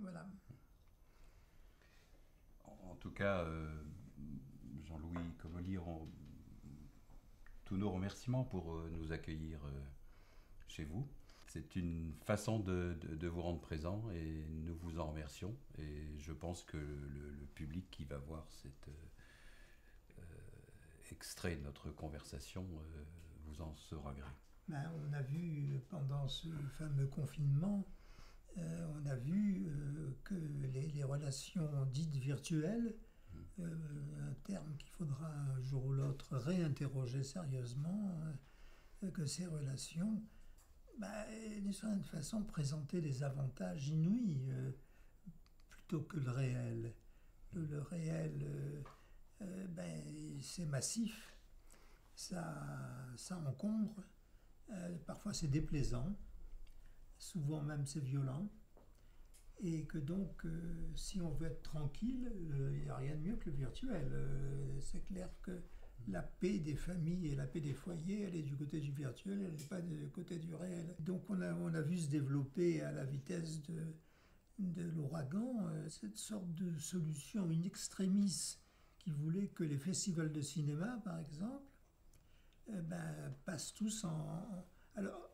Voilà. En tout cas, euh, Jean-Louis Comolli, tous nos remerciements pour euh, nous accueillir euh, chez vous. C'est une façon de, vous rendre présent et nous vous en remercions. Et je pense que le, public qui va voir cet extrait de notre conversation vous en sera gré. Ben, on a vu pendant ce fameux confinement euh, on a vu euh, que les, relations dites virtuelles, mmh. euh, un terme qu'il faudra un jour ou l'autre réinterroger sérieusement, que ces relations, bah, d'une certaine façon, présentaient des avantages inouïs plutôt que le réel. Le, réel, ben, c'est massif, ça, ça encombre, parfois c'est déplaisant souvent même c'est violent, et que donc euh, si on veut être tranquille, il euh, n'y a rien de mieux que le virtuel. Euh, c'est clair que la paix des familles et la paix des foyers, elle est du côté du virtuel, elle n'est pas du côté du réel. Donc on a, on a vu se développer à la vitesse de, de l'ouragan cette sorte de solution in extremis qui voulait que les festivals de cinéma, par exemple, ben, passent tous en... Alors,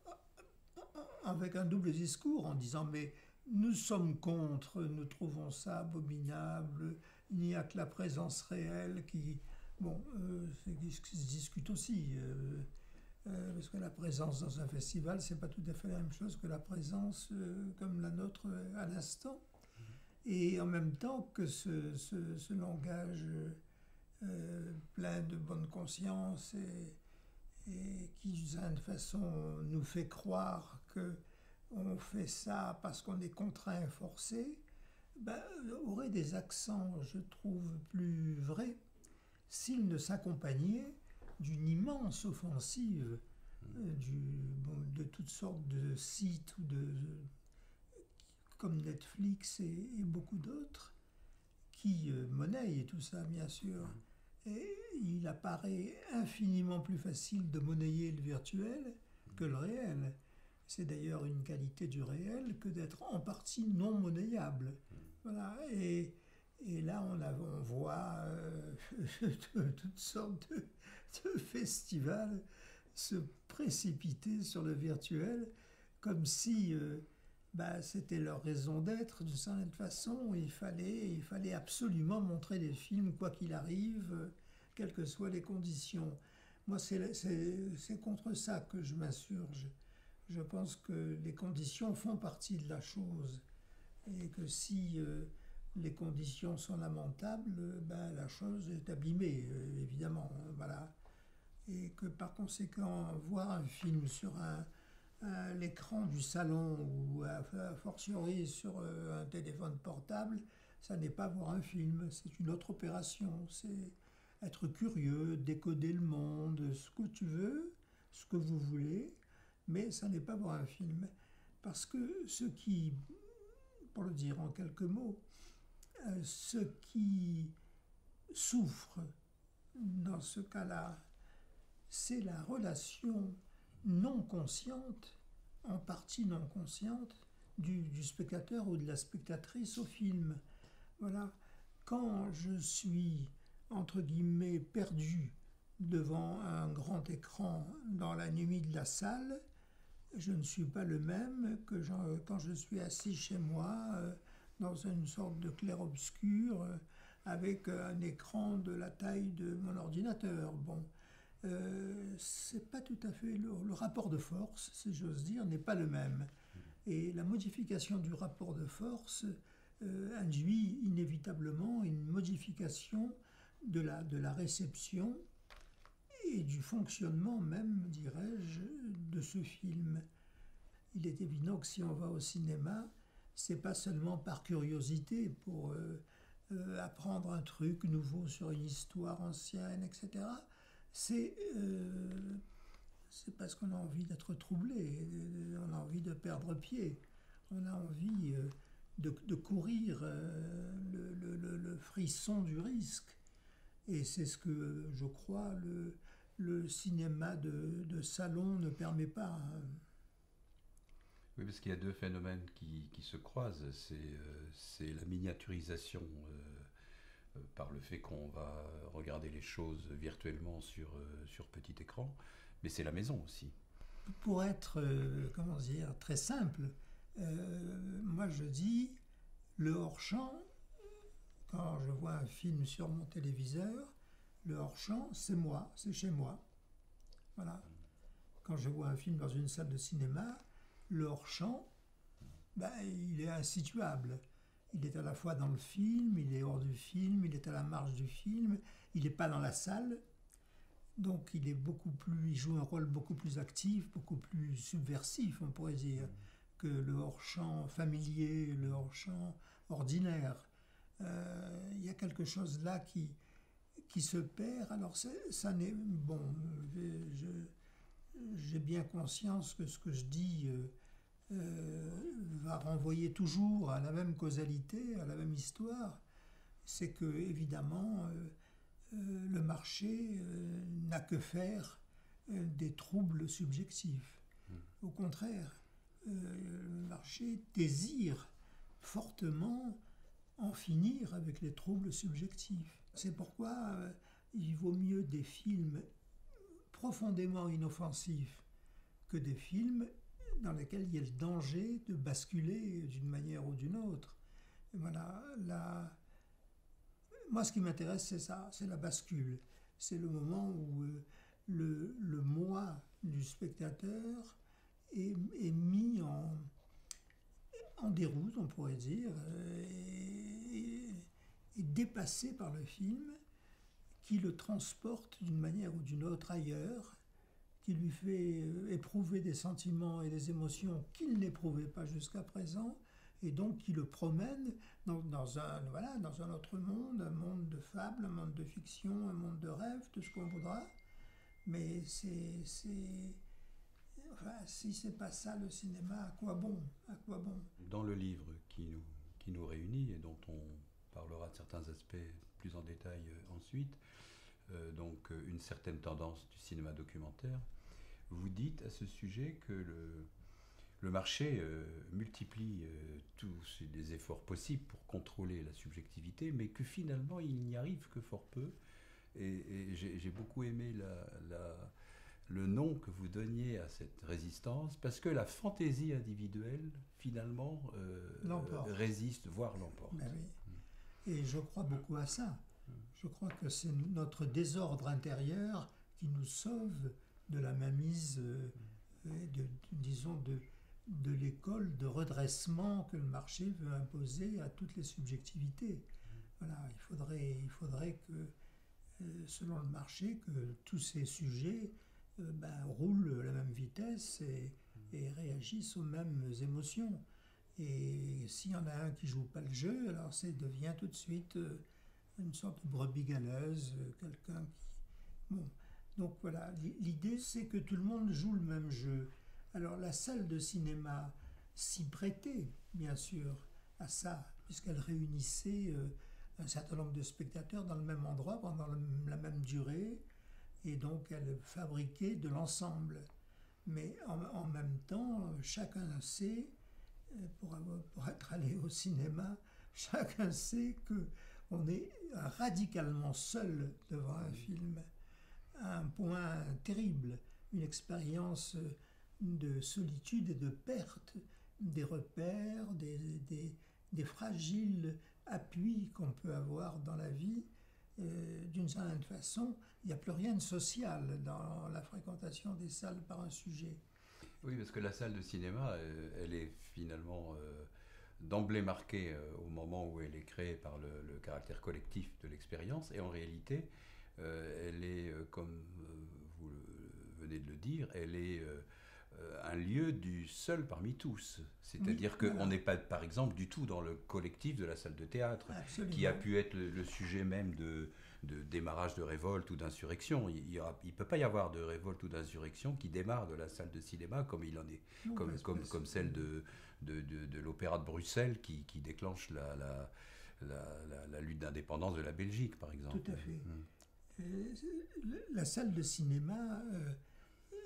avec un double discours en disant mais nous sommes contre, nous trouvons ça abominable, il n'y a que la présence réelle qui... Bon, euh, se discute aussi, euh, euh, parce que la présence dans un festival, c'est pas tout à fait la même chose que la présence comme la nôtre à l'instant. Et en même temps que ce, ce langage plein de bonne conscience et, et qui, d'une certaine façon, nous fait croire que on fait ça parce qu'on est contraint, forcé, ben, aurait des accents, je trouve, plus vrais s'il ne s'accompagnait d'une immense offensive euh, de toutes sortes de sites ou de, comme Netflix et, beaucoup d'autres qui euh, tout ça, bien sûr. Et il apparaît infiniment plus facile de monnayer le virtuel que le réel. C'est d'ailleurs une qualité du réel que d'être en partie non monnayable. Voilà. Et, et là, on, on voit euh, toutes sortes de, festivals se précipiter sur le virtuel comme si euh, bah, c'était leur raison d'être d'une certaine façon. Il fallait, il fallait absolument montrer des films, quoi qu'il arrive, quelles que soient les conditions. Moi, c'est contre ça que je m'insurge. Je pense que les conditions font partie de la chose et que si euh, les conditions sont lamentables, ben, la chose est abîmée, euh, évidemment. Voilà. Et que par conséquent, voir un film sur un, l'écran du salon ou a, fortiori sur euh, un téléphone portable, ça n'est pas voir un film, c'est une autre opération. C'est être curieux, décoder le monde, ce que tu veux, ce que vous voulez, mais ça n'est pas voir un film. Parce que ce qui, pour le dire en quelques mots, euh, ce qui souffre dans ce cas-là, c'est la relation non consciente, en partie non consciente, du, spectateur ou de la spectatrice au film. Voilà. Quand je suis, entre guillemets, perdu devant un grand écran dans la nuit de la salle, je ne suis pas le même que quand je suis assis chez moi euh, dans une sorte de clair-obscur euh, avec un écran de la taille de mon ordinateur. Bon, euh, c'est pas tout à fait le, rapport de force, si j'ose dire, n'est pas le même. Et la modification du rapport de force induit inévitablement une modification de la, de la réception et du fonctionnement même, dirais-je, de ce film. Il est évident que si on va au cinéma, c'est pas seulement par curiosité pour euh, euh, apprendre un truc nouveau sur une histoire ancienne, etc euh, c'est parce qu'on a envie d'être troublé, on a envie de perdre pied, on a envie de, courir euh, le, frisson du risque. Et c'est ce que je crois le, cinéma de, salon ne permet pas. Oui, parce qu'il y a deux phénomènes qui, qui se croisent. C'est c'est la miniaturisation par le fait qu'on va regarder les choses virtuellement sur, sur petit écran, mais c'est la maison aussi. Pour être, comment dire, très simple, moi je dis, le hors-champ, quand je vois un film sur mon téléviseur, le hors-champ, c'est moi, c'est chez moi. Voilà. Quand je vois un film dans une salle de cinéma, le hors-champ, ben, il est insituable. Il est à la fois dans le film, il est hors du film, il est à la marge du film, il n'est pas dans la salle. Donc il est beaucoup plus, il joue un rôle beaucoup plus actif, beaucoup plus subversif, on pourrait dire, que le hors-champ familier, le hors-champ ordinaire. Euh, il y a quelque chose là qui, qui se perd. Alors ça n'est bon. J'ai bien conscience que ce que je dis euh, euh, va renvoyer toujours à la même causalité, à la même histoire. C'est que évidemment le marché n'a que faire des troubles subjectifs. Hmm. Au contraire, le marché désire fortement en finir avec les troubles subjectifs. C'est pourquoi euh, il vaut mieux des films profondément inoffensifs que des films dans lesquels il y a le danger de basculer d'une manière ou d'une autre. voilà, moi ce qui m'intéresse c'est ça, c'est la bascule. C'est le moment où euh, le, moi du spectateur est, mis en, en déroute, on pourrait dire, et, dépassé par le film, qui le transporte d'une manière ou d'une autre ailleurs, qui lui fait euh, éprouver des sentiments et des émotions qu'il n'éprouvait pas jusqu'à présent, et donc qui le promène dans, un, voilà, dans un autre monde, un monde de fables, un monde de fiction, un monde de rêve, tout ce qu'on voudra. Mais c'est Enfin, si c'est pas ça le cinéma, à quoi bon? À quoi bon? Dans le livre qui nous, qui nous réunit et dont on parlera de certains aspects plus en détail euh, ensuite, euh, donc euh, une certaine tendance du cinéma documentaire, vous dites à ce sujet que le, le marché multiplie tous les efforts possibles pour contrôler la subjectivité, mais que finalement il n'y arrive que fort peu. Et, j'ai beaucoup aimé la le nom que vous donniez à cette résistance, parce que la fantaisie individuelle, finalement, euh, résiste, voire l'emporte. Ben Et je crois beaucoup à ça. Je crois que c'est notre désordre intérieur qui nous sauve de la mainmise, euh, de, disons, de, l'école de redressement que le marché veut imposer à toutes les subjectivités. Voilà, il faudrait, il faudrait que, euh, selon le marché, que tous ces sujets euh, ben, roulent à la même vitesse et, réagissent aux mêmes émotions. Et s'il y en a un qui joue pas le jeu, alors ça devient tout de suite euh, une sorte de brebis galeuse, euh, quelqu'un qui... Bon, donc voilà, l'idée c'est que tout le monde joue le même jeu. Alors la salle de cinéma s'y prêtait, bien sûr, à ça, puisqu'elle réunissait un certain nombre de spectateurs dans le même endroit pendant la même durée, et donc elle fabriquait de l'ensemble. Mais en, même temps, chacun sait, euh, pour, pour, être allé au cinéma, chacun sait que on est radicalement seul devant un film, un point terrible, une expérience de solitude et de perte des repères, des, des, des fragiles appuis qu'on peut avoir dans la vie. Euh, d'une certaine façon, il n'y a plus rien de social dans la fréquentation des salles par un sujet. Oui, parce que la salle de cinéma, euh, elle est finalement euh, d'emblée marquée au moment où elle est créée par le, caractère collectif de l'expérience, et en réalité, elle est, comme vous venez de le dire, elle est un lieu du seul parmi tous. C'est-à-dire qu'on n'est pas, par exemple, du tout dans le collectif de la salle de théâtre, qui a pu être le, sujet même de, de, démarrage de révolte ou d'insurrection. Il ne peut pas y avoir de révolte ou d'insurrection qui démarre de la salle de cinéma comme il en est, comme, comme, comme celle de, de, de l'Opéra de Bruxelles qui, qui déclenche la, la, la, la lutte d'indépendance de la Belgique, par exemple. Tout à fait. Hum. Euh, la salle de cinéma... Euh,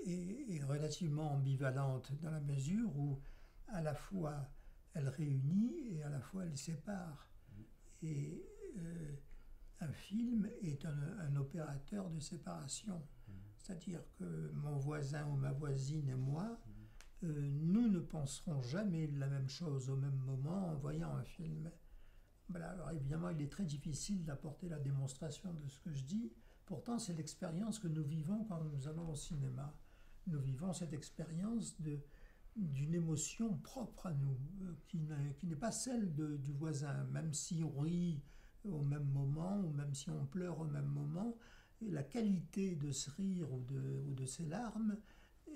est, relativement ambivalente dans la mesure où à la fois elle réunit et à la fois elle sépare. Et euh, un film est un, opérateur de séparation. C'est-à-dire que mon voisin ou ma voisine et moi, euh, nous ne penserons jamais la même chose au même moment en voyant un film. Voilà, alors évidemment, il est très difficile d'apporter la démonstration de ce que je dis. Pourtant, c'est l'expérience que nous vivons quand nous allons au cinéma. Nous vivons cette expérience d'une émotion propre à nous, euh, qui n'est pas celle du voisin, même si on rit au même moment, ou même si on pleure au même moment, la qualité de ce rire ou de, ou de ces larmes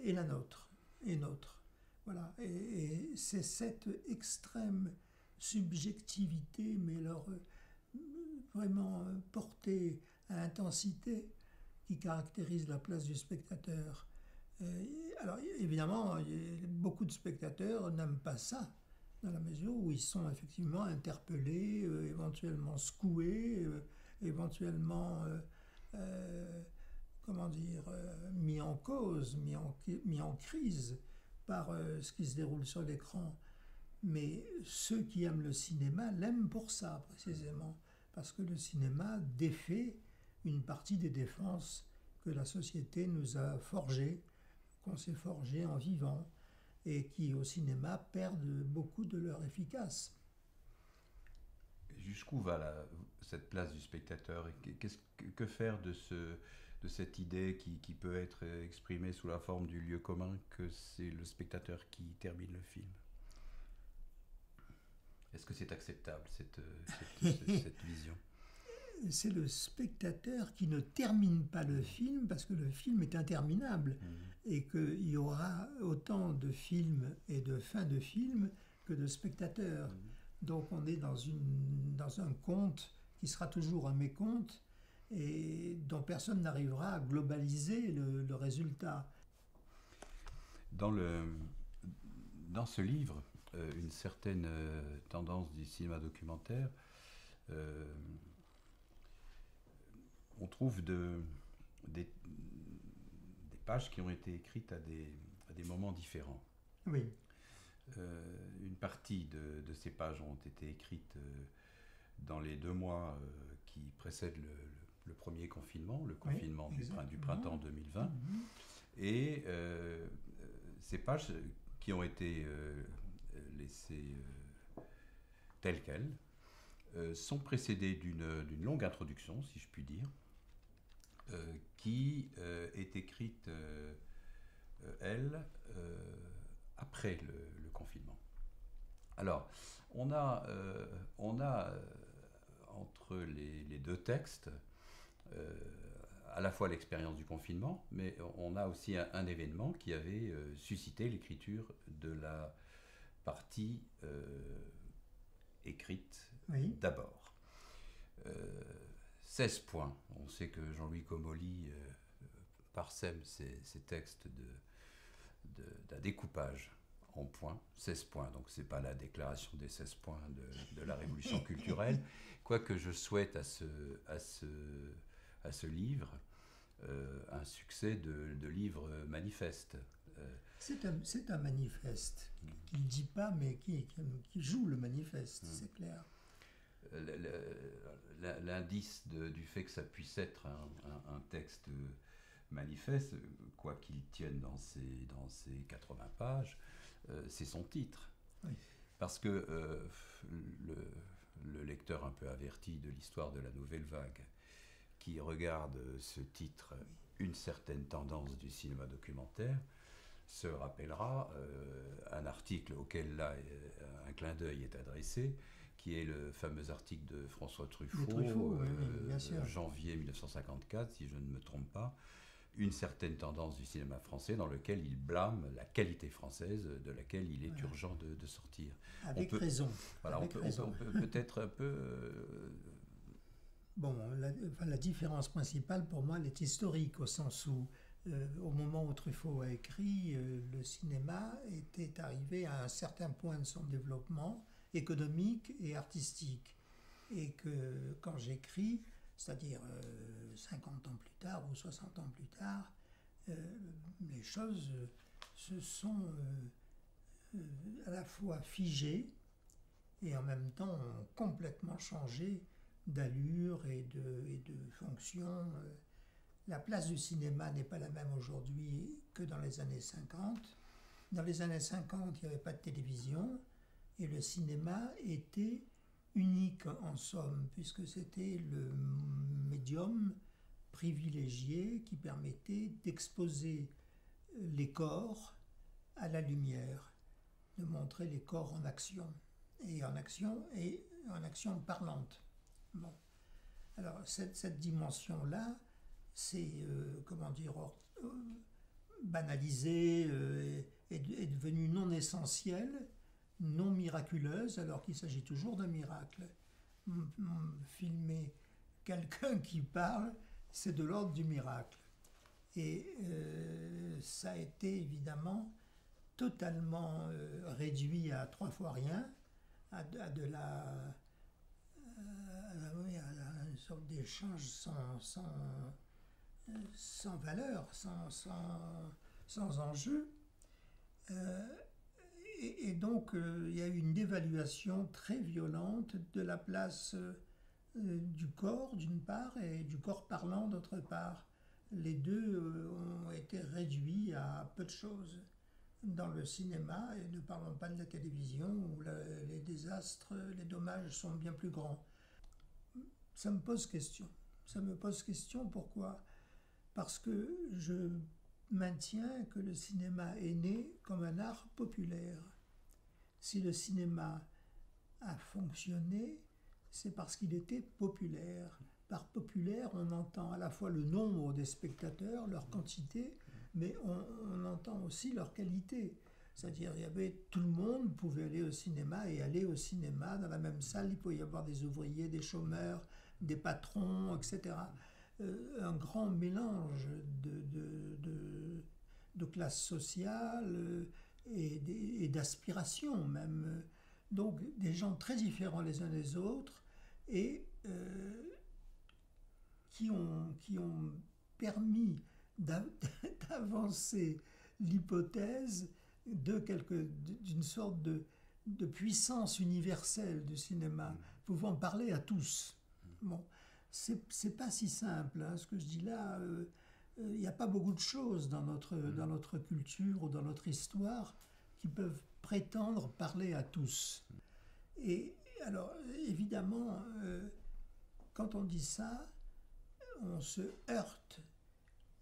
est la nôtre, est nôtre. Voilà, et, c'est cette extrême subjectivité, mais euh, vraiment portée à intensité, qui caractérise la place du spectateur. Euh, alors évidemment, beaucoup de spectateurs n'aiment pas ça, dans la mesure où ils sont effectivement interpellés, euh, éventuellement secoués, éventuellement comment dire, mis en cause, mis en, crise par euh, ce qui se déroule sur l'écran. Mais ceux qui aiment le cinéma l'aiment pour ça, précisément, parce que le cinéma défait une partie des défenses que la société nous a forgées, qu'on s'est forgées en vivant, et qui au cinéma perdent beaucoup de leur efficace. Jusqu'où va cette place du spectateur que faire de ce, de cette idée qui, qui, peut être exprimée sous la forme du lieu commun que c'est le spectateur qui termine le film? Est-ce que c'est acceptable, cette, cette, vision? C'est le spectateur qui ne termine pas le film parce que le film est interminable mmh. et qu'il y aura autant de films et de fins de films que de spectateurs. Mmh. Donc on est dans, une, dans un conte qui sera toujours un méconte et dont personne n'arrivera à globaliser le, résultat. Dans, le, dans ce livre, euh, une certaine euh, tendance du cinéma documentaire, euh, on trouve de, des, des, pages qui ont été écrites à des, à des moments différents. Oui. une partie de, de, ces pages ont été écrites dans les deux mois qui précèdent le, le premier confinement, le confinement du, printemps 2020. Mhm. Et euh, ces pages qui ont été euh, laissées euh, telles quelles sont précédées d'une longue introduction, si je puis dire, qui est écrite, elle, après le, confinement. Alors, on a, on a entre les, deux textes euh, à la fois l'expérience du confinement, mais on a aussi un, événement qui avait euh, suscité l'écriture de la partie euh, écrite d'abord. 16 points. On sait que Jean-Louis Comolli parsème ses, textes d'un découpage en points, 16 points. Donc ce n'est pas la déclaration des 16 points de, de la révolution culturelle, quoique je souhaite à ce, à ce à ce livre euh, un succès de, de livre manifeste. Euh, c'est un, un, manifeste qui ne dit pas, mais qui, qui, joue le manifeste, hmm. c'est clair. L'indice du fait que ça puisse être un, un, texte manifeste, quoi qu'il tienne dans ses, dans ses 80 pages, euh, c'est son titre. Parce que le, le, lecteur un peu averti de l'histoire de la nouvelle vague qui regarde ce titre Une certaine tendance du cinéma documentaire se rappellera euh, un article auquel là un clin d'œil est adressé, qui est le fameux article de François Truffaut, euh, janvier 1954, si je ne me trompe pas, une certaine tendance du cinéma français dans lequel il blâme la qualité française de laquelle il est urgent de, sortir. Avec raison. Voilà, on, peut, peut-être un peu euh, Bon, la, différence principale pour moi, elle est historique, au sens où, euh, au moment où Truffaut a écrit, euh, le cinéma était arrivé à un certain point de son développement économique et artistique. Et que quand j'écris, c'est-à-dire 50 euh, ans plus tard ou 60 ans plus tard, les choses se sont à la fois figées et en même temps complètement changé d'allure et de fonction. La place du cinéma n'est pas la même aujourd'hui que dans les années 50. Dans les années 50, il n'y avait pas de télévision et le cinéma était unique en somme, puisque c'était le médium privilégié qui permettait d'exposer les corps à la lumière, de montrer les corps en action, et en action, et en action parlante. Bon. Alors, cette, cette dimension-là, c'est, euh, comment dire, euh, banalisée, euh, est, devenue non essentielle, non miraculeuse, alors qu'il s'agit toujours d'un miracle. Filmer quelqu'un qui parle, c'est de l'ordre du miracle. Et ça a été évidemment totalement réduit à trois fois rien, à, de la, à, une sorte d'échange sans, sans, sans valeur, sans, sans, enjeu. Euh, et, donc, euh, il y a eu une dévaluation très violente de la place euh, du corps, d'une part, et du corps parlant, d'autre part. Les deux ont été réduits à peu de choses dans le cinéma, et ne parlons pas de la télévision, où les désastres, les dommages sont bien plus grands. Ça me pose question. Ça me pose question pourquoi? Parce que je maintiens que le cinéma est né comme un art populaire. Si le cinéma a fonctionné, c'est parce qu'il était populaire. Par populaire, on entend à la fois le nombre des spectateurs, leur quantité, mais on, entend aussi leur qualité. C'est-à-dire, il y avait tout le monde pouvait aller au cinéma et aller au cinéma dans la même salle. Il pouvait y avoir des ouvriers, des chômeurs, des patrons, etc. Euh, un grand mélange de, de, de, classes sociales et, d'aspirations même. Donc des gens très différents les uns des autres et euh, qui, ont, qui ont permis d'avancer l'hypothèse de quelque d'une sorte de, de, puissance universelle du cinéma, mmh. pouvant parler à tous. Bon c'est pas si simple. Hein, ce que je dis là, euh, pas beaucoup de choses dans notre, mm. dans notre culture ou dans notre histoire qui peuvent prétendre parler à tous. Et alors, évidemment, euh, quand on dit ça, on se heurte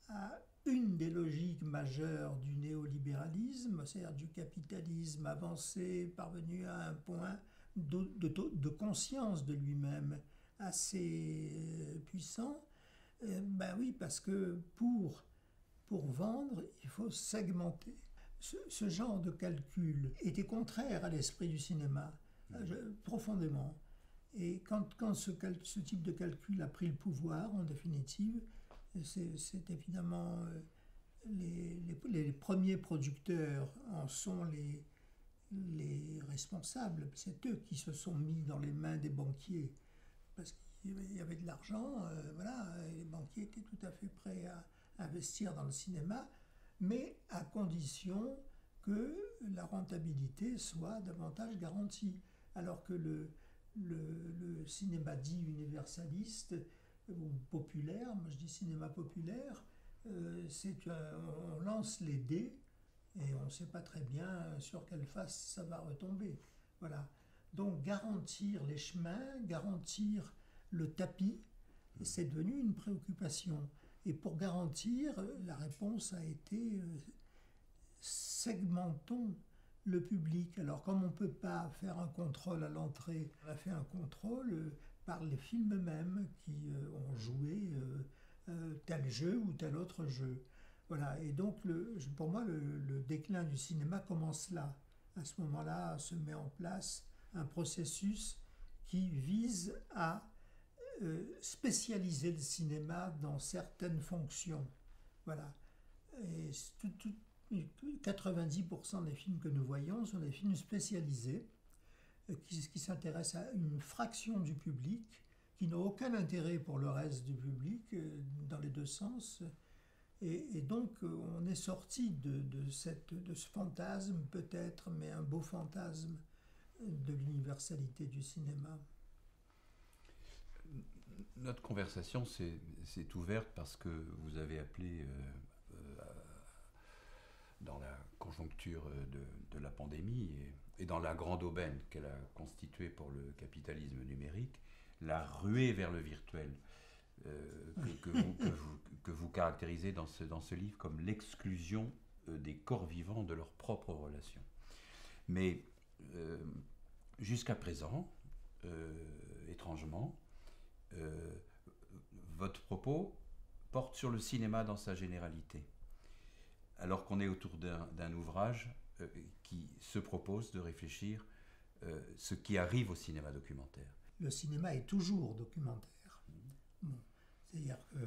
à une des logiques majeures du néolibéralisme, c'est-à-dire du capitalisme avancé, parvenu à un point de, de conscience de lui-même assez euh, puissant. Euh, ben oui, parce que pour, pour vendre, il faut segmenter. Ce, genre de calcul était contraire à l'esprit du cinéma, euh, profondément. Et quand, quand ce, type de calcul a pris le pouvoir, en définitive, c'est évidemment les, les, les, premiers producteurs en sont les, les responsables. C'est eux qui se sont mis dans les mains des banquiers qu'il y avait de l'argent, euh, voilà, les banquiers étaient tout à fait prêts à investir dans le cinéma, mais à condition que la rentabilité soit davantage garantie. Alors que le, le, cinéma dit universaliste ou populaire, moi je dis cinéma populaire, euh, on lance les dés et on ne sait pas très bien sur quelle face ça va retomber. Voilà. Donc garantir les chemins, garantir le tapis, c'est devenu une préoccupation. Et pour garantir, la réponse a été euh, segmentons le public. Alors comme on ne peut pas faire un contrôle à l'entrée, on a fait un contrôle euh, par les films eux-mêmes qui euh, ont joué tel jeu ou tel autre jeu. Voilà, et donc pour moi le déclin du cinéma commence là. À ce moment-là se met en place un processus qui vise à euh, spécialiser le cinéma dans certaines fonctions. Voilà. Et 90% des films que nous voyons sont des films spécialisés euh, qui, s'intéressent à une fraction du public qui n'ont aucun intérêt pour le reste du public euh, dans les deux sens Et, donc, on est sorti de ce fantasme, peut-être, mais un beau fantasme de l'universalité du cinéma. Notre conversation s'est ouverte parce que vous avez appelé dans la conjoncture de, la pandémie et, dans la grande aubaine qu'elle a constituée pour le capitalisme numérique, la ruée vers le virtuel, euh, que, vous, que, caractérisez dans ce, livre comme l'exclusion euh, des corps vivants de leurs propres relations. Mais euh, jusqu'à présent, étrangement, votre propos porte sur le cinéma dans sa généralité alors qu'on est autour d'un ouvrage euh, qui se propose de réfléchir euh, ce qui arrive au cinéma documentaire. Le cinéma est toujours documentaire. Mmh. C'est-à-dire que,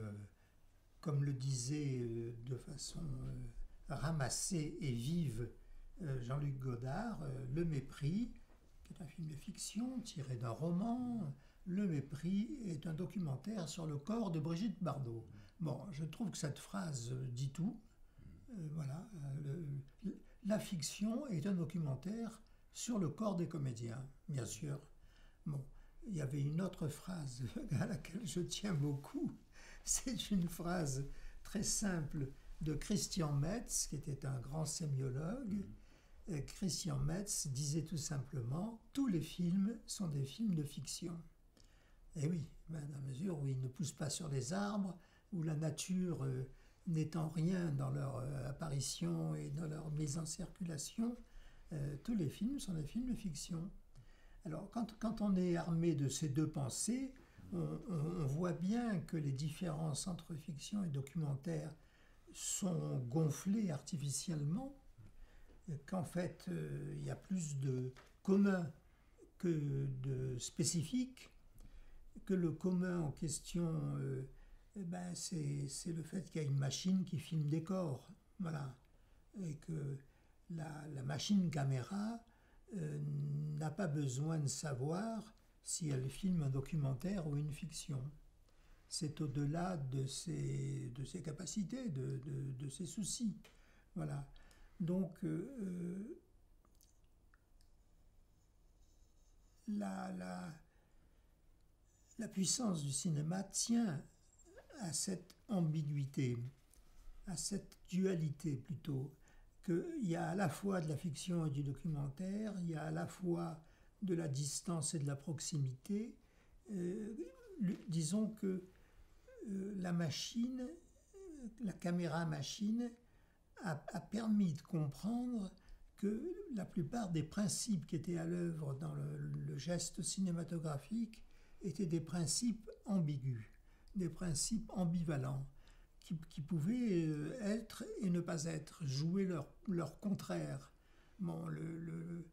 comme le disait euh, de façon ramassée et vive Jean-Luc Godard, Le Mépris, qui est un film de fiction tiré d'un roman, Le Mépris est un documentaire sur le corps de Brigitte Bardot. Bon, je trouve que cette phrase dit tout. Euh, voilà, euh, la fiction est un documentaire sur le corps des comédiens, bien sûr. Bon, il y avait une autre phrase à laquelle je tiens beaucoup. C'est une phrase très simple de Christian Metz, qui était un grand sémiologue. Euh, Christian Metz disait tout simplement Tous les films sont des films de fiction. Et oui, ben, dans la mesure où ils ne poussent pas sur les arbres, où la nature n'étant rien dans leur euh, apparition et dans leur mise en circulation, euh, tous les films sont des films de fiction. Alors quand, on est armé de ces deux pensées, on, voit bien que les différences entre fiction et documentaire sont gonflées artificiellement, qu'en fait euh, il y a plus de commun que de spécifique, que le commun en question eh ben, c'est le fait qu'il y a une machine qui filme des corps. Voilà. Et que la, la machine caméra euh, n'a pas besoin de savoir si elle filme un documentaire ou une fiction. C'est au-delà de ses, de ses capacités, de, de, de ses soucis. Voilà. Donc, euh, euh, la, la, la puissance du cinéma tient à cette ambiguïté, à cette dualité plutôt, qu'il y a à la fois de la fiction et du documentaire, il y a à la fois de la distance et de la proximité. Euh, disons que euh, la machine, la caméra machine, a, permis de comprendre que la plupart des principes qui étaient à l'œuvre dans le geste cinématographique étaient des principes ambigus des principes ambivalents qui, pouvaient euh, être et ne pas être, jouer leur, leur contraire. Bon, le,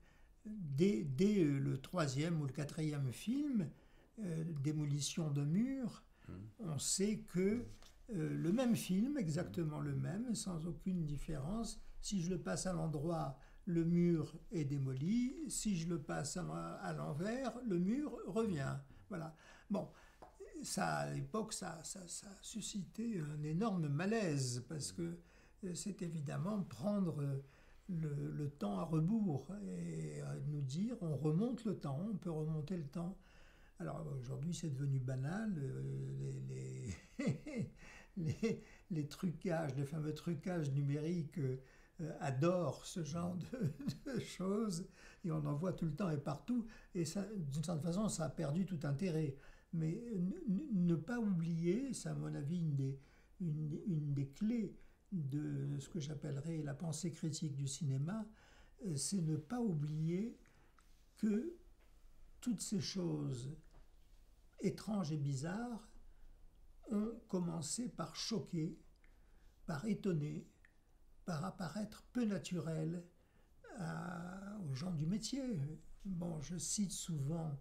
dès, dès, le troisième ou le quatrième film, euh, Démolition de murs, mmh. on sait que euh, le même film, exactement le même, sans aucune différence, si je le passe à l'endroit, le mur est démoli, si je le passe à l'envers, le mur revient. Voilà. Bon, ça, à l'époque, ça, ça, ça, a suscité un énorme malaise parce que euh, c'est évidemment prendre euh, le, temps à rebours et nous dire on remonte le temps, on peut remonter le temps. Alors aujourd'hui, c'est devenu banal. Euh, les, les, les, trucages, les fameux trucages numériques adorent ce genre de, choses et on en voit tout le temps et partout. Et d'une certaine façon, ça a perdu tout intérêt. Mais ne pas oublier, c'est à mon avis une des, une, des clés de ce que j'appellerais la pensée critique du cinéma, euh, c'est ne pas oublier que toutes ces choses étranges et bizarres ont commencé par choquer, par étonner, par apparaître peu naturelles aux gens du métier. Bon, je cite souvent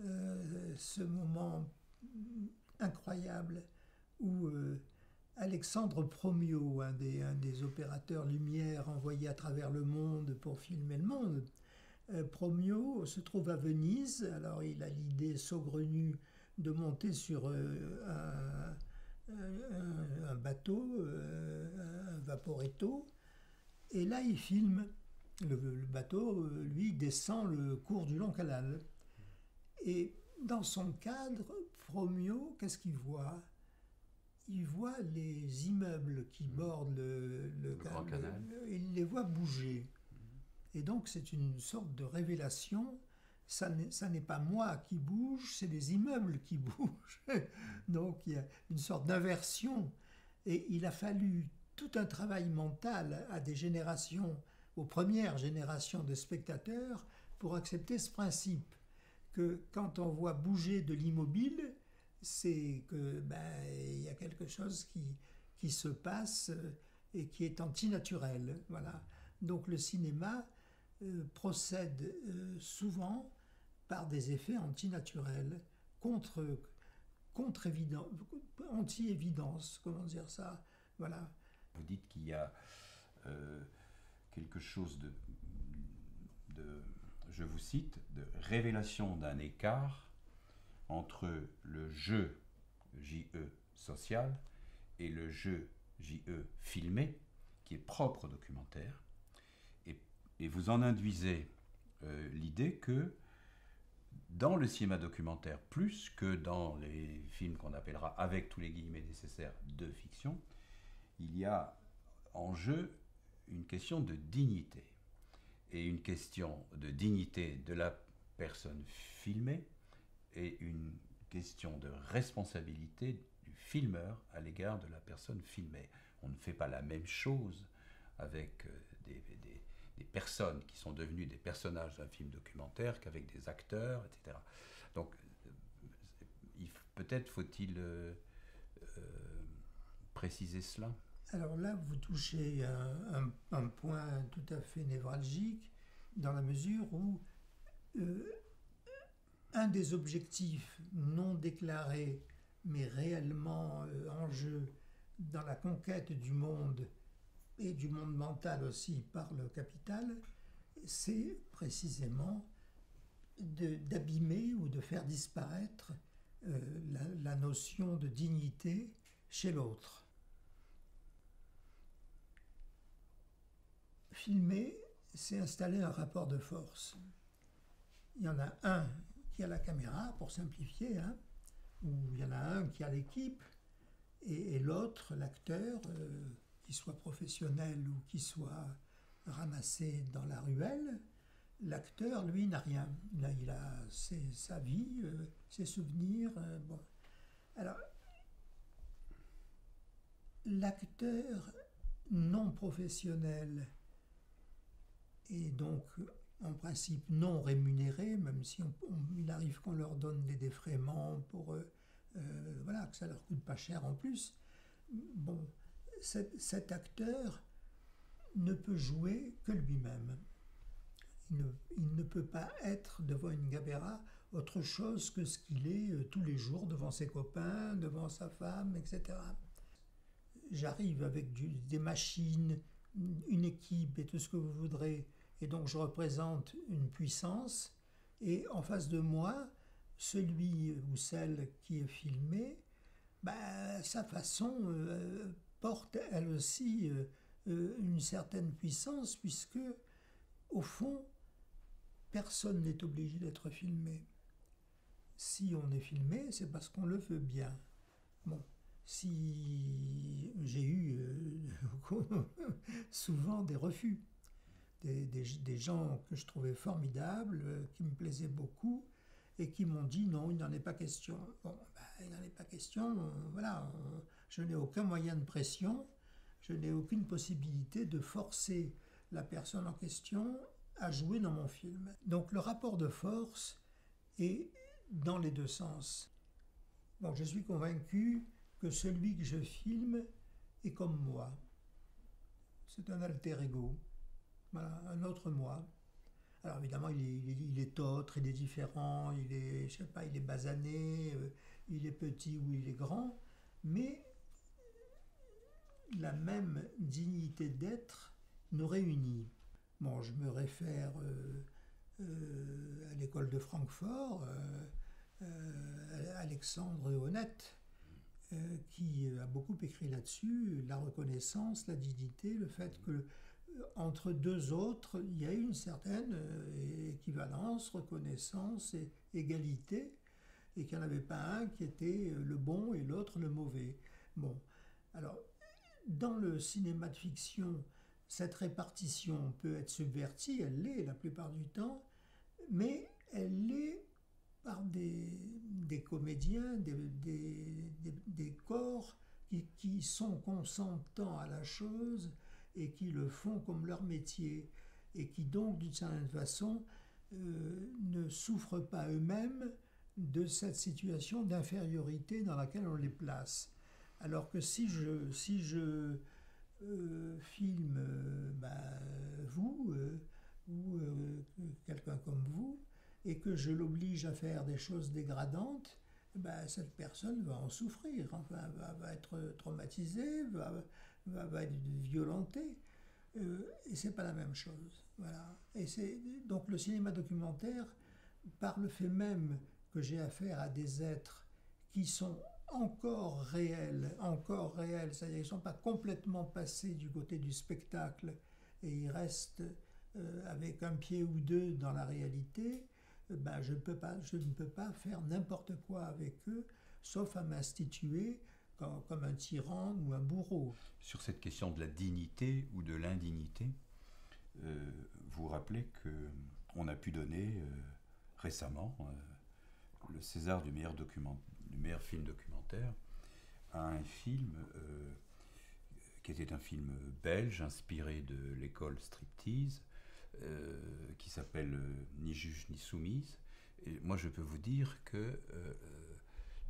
euh, ce moment incroyable où euh, Alexandre Promio, un des, opérateurs lumière envoyés à travers le monde pour filmer le monde, euh, Promio se trouve à Venise, alors il a l'idée saugrenue de monter sur un, bateau, vaporetto, et là il filme. Le, bateau, lui, descend le cours du long canal. Et dans son cadre, Fromio, qu'est-ce qu'il voit? Il voit les immeubles qui bordent le, grand canal. il les voit bouger. Et donc c'est une sorte de révélation. Ça n'est pas moi qui bouge, c'est les immeubles qui bougent. donc il y a une sorte d'inversion. Et il a fallu tout un travail mental à des générations, aux premières générations de spectateurs, pour accepter ce principe que quand on voit bouger de l'immobile, c'est que ben, il y a quelque chose qui, qui se passe et qui est antinaturel. Voilà. Donc le cinéma euh, procède euh, souvent par des effets antinaturels, contre, contre évidence, anti-évidence, comment dire ça. Voilà. Vous dites qu'il y a euh, quelque chose de, je vous cite, de révélation d'un écart entre le jeu JE social et le jeu JE filmé, qui est propre au documentaire, et vous en induisez euh, l'idée que dans le cinéma documentaire, plus que dans les films qu'on appellera avec tous les guillemets nécessaires de fiction, il y a en jeu une question de dignité. Et une question de dignité de la personne filmée et une question de responsabilité du filmeur à l'égard de la personne filmée. On ne fait pas la même chose avec euh, des, personnes qui sont devenues des personnages d'un film documentaire qu'avec des acteurs, etc. Donc, euh, peut-être faut-il euh, préciser cela? Alors là, vous touchez un, point tout à fait névralgique, dans la mesure où un des objectifs non déclarés, mais réellement en jeu dans la conquête du monde et du monde mental aussi par le capital, c'est précisément d'abîmer ou de faire disparaître euh, la, notion de dignité chez l'autre. Filmer, c'est installer un rapport de force. Il y en a un qui a la caméra, pour simplifier, hein, ou il y en a un qui a l'équipe, et, l'autre, l'acteur, euh, qu'il soit professionnel ou qu'il soit ramassé dans la ruelle, l'acteur, lui, n'a rien. Là, il a sa vie, euh, ses souvenirs. Euh, bon. Alors, l'acteur non professionnel et donc en principe non rémunéré, même si il arrive qu'on leur donne des défraiements pour euh, voilà que ça leur coûte pas cher en plus. Bon, cet, acteur ne peut jouer que lui-même. Il ne, peut pas être devant une caméra autre chose que ce qu'il est euh, tous les jours devant ses copains, devant sa femme, etc. J'arrive avec des machines, une équipe et tout ce que vous voudrez, et donc je représente une puissance, et en face de moi, celui ou celle qui est filmé, bah, sa façon euh, porte elle aussi euh, euh, une certaine puissance puisque, au fond, personne n'est obligé d'être filmé. Si on est filmé, c'est parce qu'on le veut bien. Bon, si j'ai eu souvent des refus, des, gens que je trouvais formidables, qui me plaisaient beaucoup, et qui m'ont dit non, il n'en est pas question. Bon, ben, il n'en est pas question, voilà, je n'ai aucun moyen de pression, je n'ai aucune possibilité de forcer la personne en question à jouer dans mon film. Donc le rapport de force est dans les deux sens. Bon, je suis convaincu que celui que je filme est comme moi. C'est un alter ego, un autre moi. Alors évidemment, il est, autre, il est différent, il est, je sais pas, il est basané, euh, il est petit ou il est grand, mais la même dignité d'être nous réunit. Bon, je me réfère euh, euh, à l'école de Francfort, Alexandre Honnête, qui a beaucoup écrit là-dessus, la reconnaissance, la dignité, le fait que entre deux autres, il y a une certaine équivalence, reconnaissance et égalité, et qu'il n'y en avait pas un qui était le bon et l'autre le mauvais. Bon, alors, dans le cinéma de fiction, cette répartition peut être subvertie, elle l'est la plupart du temps, mais elle l'est par des, des comédiens, des, des, des corps qui, qui, sont consentants à la chose et qui le font comme leur métier, et qui donc, d'une certaine façon, euh, ne souffrent pas eux-mêmes de cette situation d'infériorité dans laquelle on les place. Alors que si je, si je euh, filme euh, bah, vous ou quelqu'un comme vous et que je l'oblige à faire des choses dégradantes, bah, cette personne va en souffrir, enfin, va, va être traumatisée, va, va, être violentée. et c'est pas la même chose. Voilà. Et c'est donc le cinéma documentaire, par le fait même que j'ai affaire à des êtres qui sont encore réels, encore réels, c'est-à-dire qu'ils ne sont pas complètement passés du côté du spectacle et ils restent euh, avec un pied ou deux dans la réalité, euh, ben je, peux pas, je ne peux pas faire n'importe quoi avec eux, sauf à m'instituer comme, un tyran ou un bourreau. Sur cette question de la dignité ou de l'indignité, euh, vous rappelez que on a pu donner récemment le César du meilleur document, du meilleur film documentaire à un film euh, qui était un film belge inspiré de l'école striptease euh, qui s'appelle euh, Ni juge ni soumise. Et moi, je peux vous dire que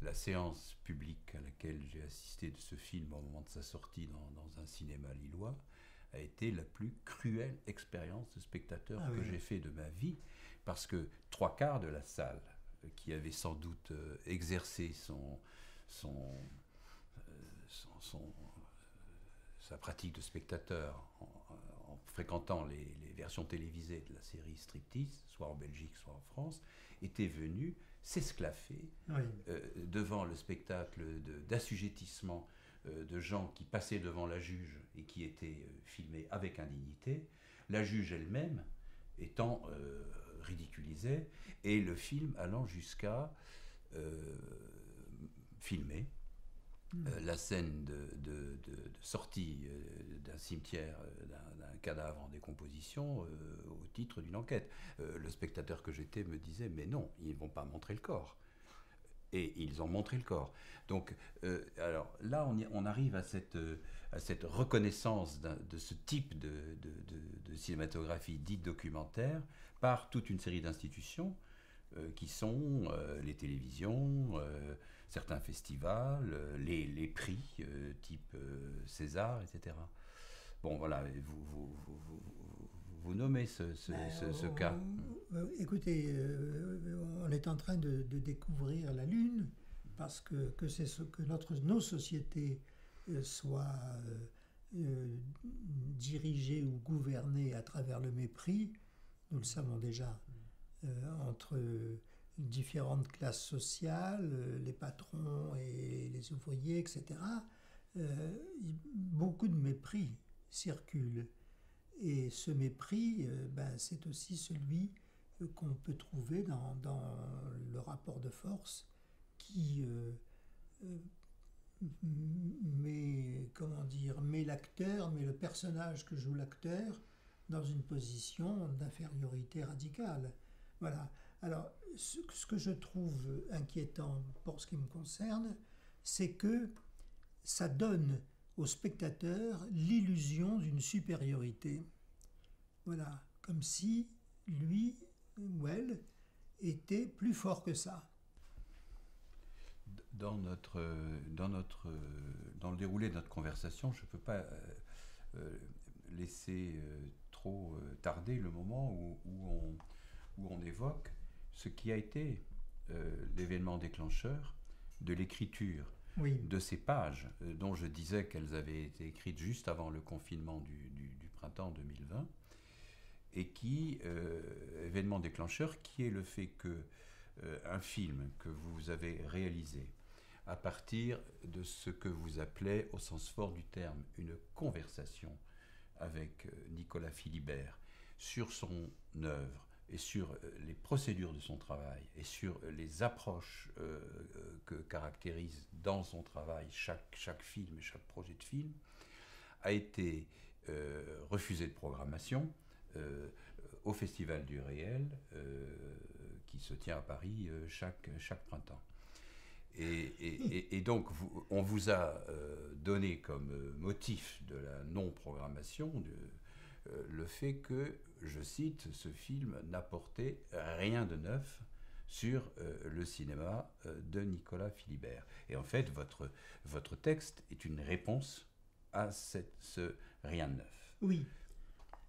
la séance publique à laquelle j'ai assisté de ce film au moment de sa sortie dans, dans un cinéma lillois a été la plus cruelle expérience de spectateur ah que j'ai fait de ma vie, parce que trois quarts de la salle qui avait sans doute euh, exercé son, son, euh, son, sa pratique de spectateur en, fréquentant les, versions télévisées de la série Striptease, soit en Belgique, soit en France, était venu s'esclaffer euh, devant le spectacle d'assujettissement de, gens qui passaient devant la juge et qui étaient filmés avec indignité, la juge elle-même étant ridiculisait, et le film allant jusqu'à euh, filmer hmm. euh, la scène de, sortie euh, d'un cimetière, d'un cadavre en décomposition au titre d'une enquête. le spectateur que j'étais me disait, mais non, ils ne vont pas montrer le corps. Et ils ont montré le corps. Donc, alors là, on, arrive à cette, à cette reconnaissance de ce type de, cinématographie dite documentaire par toute une série d'institutions euh, qui sont euh, les télévisions, euh, certains festivals, les, les prix type César, etc. Bon, voilà, vous, vous, vous, vous nommez ce, ce, ben, ce, cas. écoutez, on est en train de, de, découvrir la Lune parce que, que c'est ce que notre, nos sociétés soient dirigées ou gouvernées à travers le mépris nous le savons déjà, euh, entre différentes classes sociales, euh, les patrons et les ouvriers, etc., euh, beaucoup de mépris circulent. Et ce mépris, ben, c'est aussi celui qu'on peut trouver dans, dans, le rapport de force qui met, comment dire, met l'acteur, met le personnage que joue l'acteur dans une position d'infériorité radicale. Voilà. Alors, ce, que je trouve inquiétant pour ce qui me concerne, c'est que ça donne au spectateur l'illusion d'une supériorité. Voilà, comme si lui ou elle était plus fort que ça. Dans, notre, dans, notre, dans le déroulé de notre conversation, je ne peux pas euh, euh, laisser euh, euh, tarder le moment où, on, où, on, évoque ce qui a été euh, l'événement déclencheur de l'écriture de ces pages, euh, dont je disais qu'elles avaient été écrites juste avant le confinement du, du, printemps 2020, et qui, événement déclencheur, qui est le fait que un film que vous avez réalisé à partir de ce que vous appelez, au sens fort du terme, une conversation avec Nicolas Philibert sur son œuvre et sur les procédures de son travail et sur les approches que caractérise dans son travail chaque, chaque film et chaque projet de film, a été refusé de programmation au Festival du Réel qui se tient à Paris chaque, chaque printemps. Et, donc, on vous a euh, donné comme euh, motif de la non-programmation euh, le fait que, je cite, ce film n'apportait rien de neuf sur le cinéma de Nicolas Philibert. Et en fait, votre, votre texte est une réponse à cette, ce rien de neuf. Oui.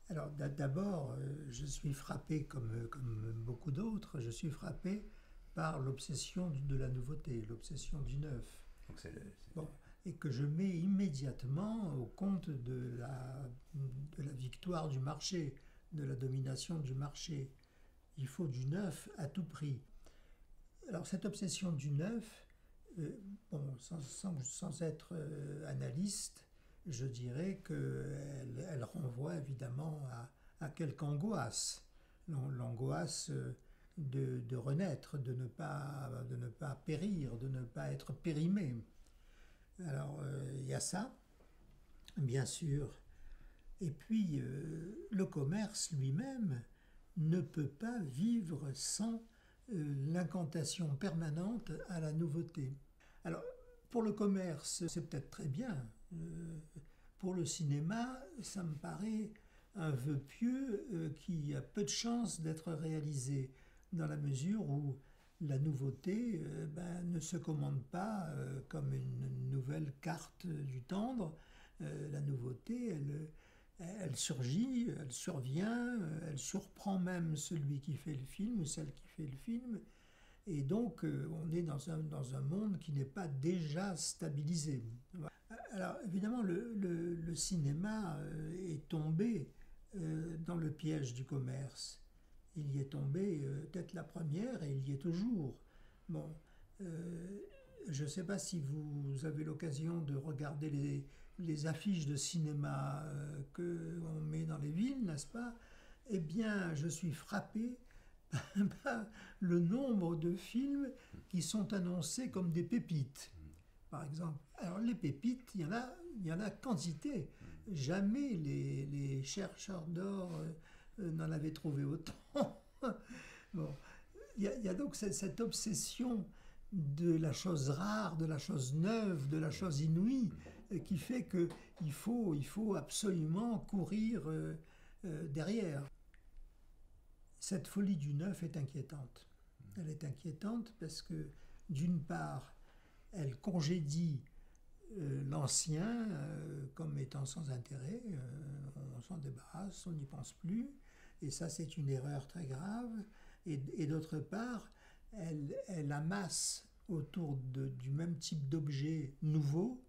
Alors d'abord, je suis frappé, comme, comme beaucoup d'autres, je suis frappé par l'obsession de la nouveauté, l'obsession du neuf. et que je mets immédiatement au compte de la, de la victoire du marché, de la domination du marché. Il faut du neuf à tout prix. Alors cette obsession du neuf, euh, bon, sans, être euh, analyste, je dirais qu'elle elle renvoie évidemment à, à quelque angoisse. L'angoisse euh, de, renaître, de ne, pas, de ne pas périr, de ne pas être périmé. Alors, il y a ça, bien sûr. Et puis, euh, le commerce lui-même ne peut pas vivre sans euh, l'incantation permanente à la nouveauté. Alors, pour le commerce, c'est peut-être très bien. pour le cinéma, ça me paraît un vœu pieux qui a peu de chances d'être réalisé dans la mesure où la nouveauté euh, ben, ne se commande pas euh, comme une nouvelle carte du tendre. Euh, la nouveauté, elle, elle surgit, elle survient, elle surprend même celui qui fait le film ou celle qui fait le film. Et donc, on est dans un, dans un monde qui n'est pas déjà stabilisé. Alors, évidemment, le, le, cinéma est tombé dans le piège du commerce il y est tombé euh, peut-être la première et il y est toujours. Bon, euh, je ne sais pas si vous avez l'occasion de regarder les, les, affiches de cinéma euh, que qu'on met dans les villes, n'est-ce pas? Eh bien, je suis frappé par le nombre de films qui sont annoncés comme des pépites, par exemple. Alors, les pépites, il y en a, il y en a quantité. Jamais les, les chercheurs d'or euh, n'en avait trouvé autant. bon. Il y, a, donc cette, obsession de la chose rare, de la chose neuve, de la chose inouïe, euh, qui fait qu'il faut, il faut absolument courir euh, derrière. Cette folie du neuf est inquiétante. Elle est inquiétante parce que, d'une part, elle congédie l'ancien comme étant sans intérêt, on s'en débarrasse, on n'y pense plus, et ça c'est une erreur très grave, et, d'autre part, elle, amasse autour du même type d'objets nouveaux euh,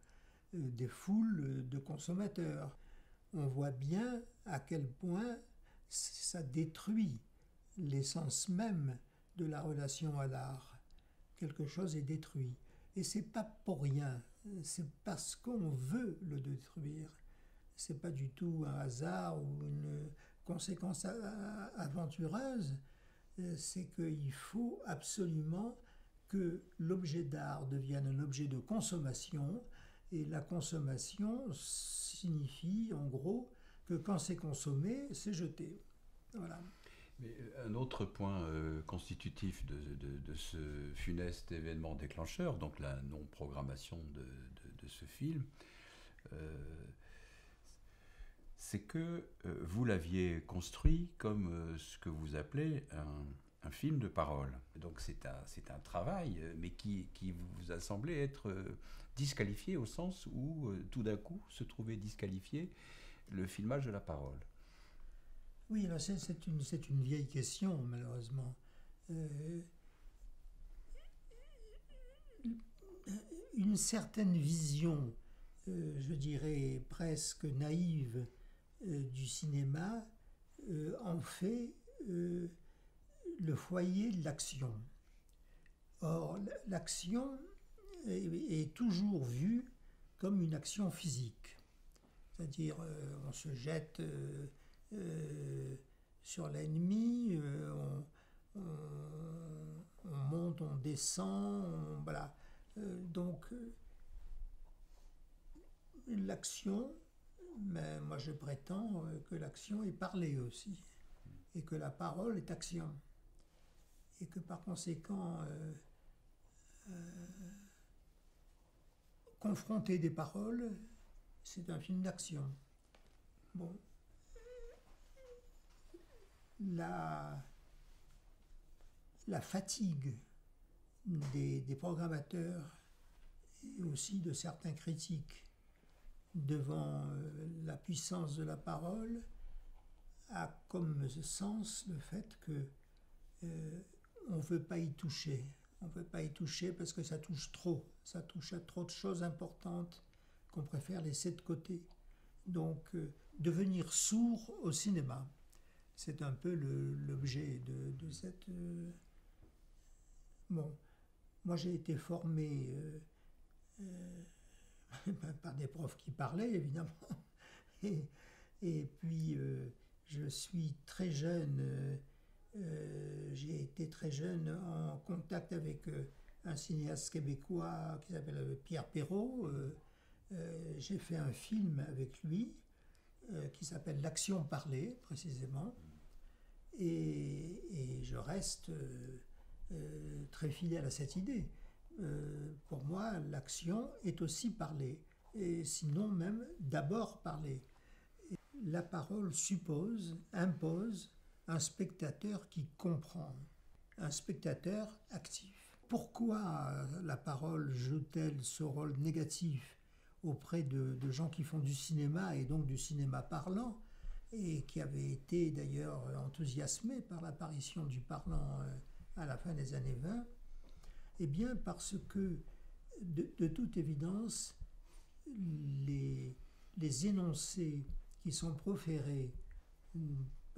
des foules de consommateurs. On voit bien à quel point ça détruit l'essence même de la relation à l'art. Quelque chose est détruit. Et c'est pas pour rien, c'est parce qu'on veut le détruire. C'est pas du tout un hasard ou une, conséquence aventureuse, euh, c'est qu'il faut absolument que l'objet d'art devienne un objet de consommation, et la consommation signifie en gros que quand c'est consommé, c'est jeté. Voilà. Euh, un autre point euh, constitutif de, ce funeste événement déclencheur, donc la non-programmation de, ce film, c'est que euh, vous l'aviez construit comme euh, ce que vous appelez un, film de parole. Donc c'est un, un travail, euh, mais qui, vous a semblé être disqualifié au sens où tout d'un coup se trouvait disqualifié le filmage de la parole. Oui, c'est, une, vieille question, malheureusement. une certaine vision, je dirais presque naïve, euh, du cinéma euh, en fait euh, le foyer de l'action. Or, l'action, est, toujours vue comme une action physique. C'est-à-dire, on se jette sur l'ennemi, on, monte, on descend, voilà. donc, l'action, mais moi je prétends que l'action est parlée aussi, et que la parole est action, et que par conséquent, euh, euh, confronter des paroles, c'est un film d'action. Bon, la, fatigue des, programmateurs et aussi de certains critiques devant euh, la puissance de la parole a comme sens le fait que on ne veut pas y toucher. On ne veut pas y toucher parce que ça touche trop. Ça touche à trop de choses importantes qu'on préfère laisser de côté. Donc, euh, devenir sourd au cinéma, c'est un peu l'objet de, cette... Bon, moi j'ai été formé par des profs qui parlaient, évidemment. Et, puis, euh, je suis très jeune, euh, euh, j'ai été très jeune en contact avec un cinéaste québécois qui s'appelle Pierre Perrault. j'ai fait un film avec lui qui s'appelle L'action parlée, précisément. Et, et je reste très fidèle à cette idée. Euh, pour moi, l'action est aussi parler, et sinon même d'abord parler. La parole suppose, impose un spectateur qui comprend, un spectateur actif. Pourquoi la parole joue-t-elle ce rôle négatif auprès de, gens qui font du cinéma et donc du cinéma parlant et qui avaient été d'ailleurs enthousiasmés par l'apparition du parlant euh, à la fin des années 20 eh bien, parce que, de, toute évidence, les, les, énoncés qui sont proférés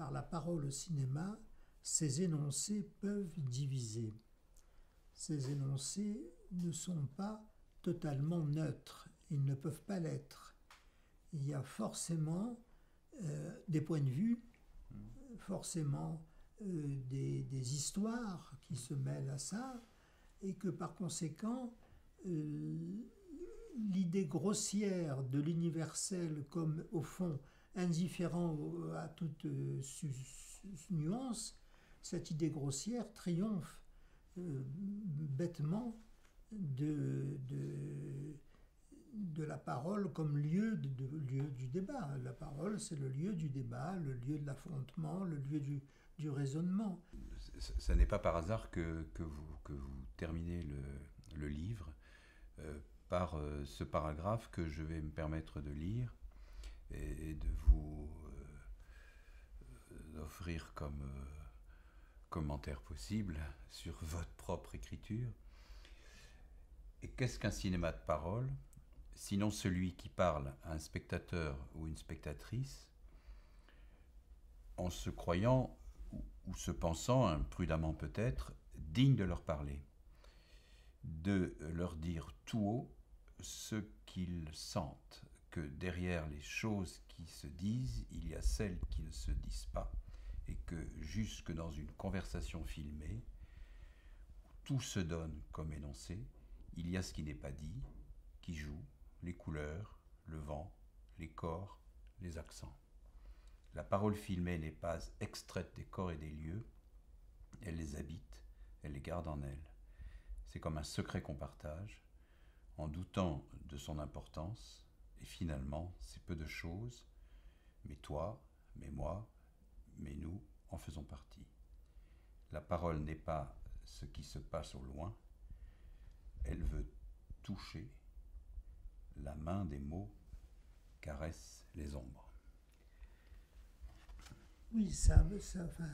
par la parole au cinéma, ces énoncés peuvent diviser. Ces énoncés ne sont pas totalement neutres, ils ne peuvent pas l'être. Il y a forcément euh, des points de vue, forcément euh, des, histoires qui se mêlent à ça, et que par conséquent, euh, l'idée grossière de l'universel comme au fond indifférent à toute euh, nuance, cette idée grossière triomphe euh, bêtement de, de, la parole comme lieu, lieu du débat. La parole, c'est le lieu du débat, le lieu de l'affrontement, le lieu du, du raisonnement ce n'est pas par hasard que, que, vous, que vous, terminez le, le livre euh, par ce paragraphe que je vais me permettre de lire et, de vous euh, offrir comme commentaire possible sur votre propre écriture. Et qu'est-ce qu'un cinéma de parole? Sinon celui qui parle à un spectateur ou une spectatrice en se croyant ou se pensant, imprudemment peut-être, digne de leur parler, de leur dire tout haut ce qu'ils sentent, que derrière les choses qui se disent, il y a celles qui ne se disent pas, et que jusque dans une conversation filmée, tout se donne comme énoncé, il y a ce qui n'est pas dit, qui joue, les couleurs, le vent, les corps, les accents. La parole filmée n'est pas extraite des corps et des lieux, elle les habite, elle les garde en elle. C'est comme un secret qu'on partage, en doutant de son importance, et finalement, c'est peu de choses, mais toi, mais moi, mais nous en faisons partie. La parole n'est pas ce qui se passe au loin, elle veut toucher, la main des mots caresse les ombres. Oui, ça, ça enfin,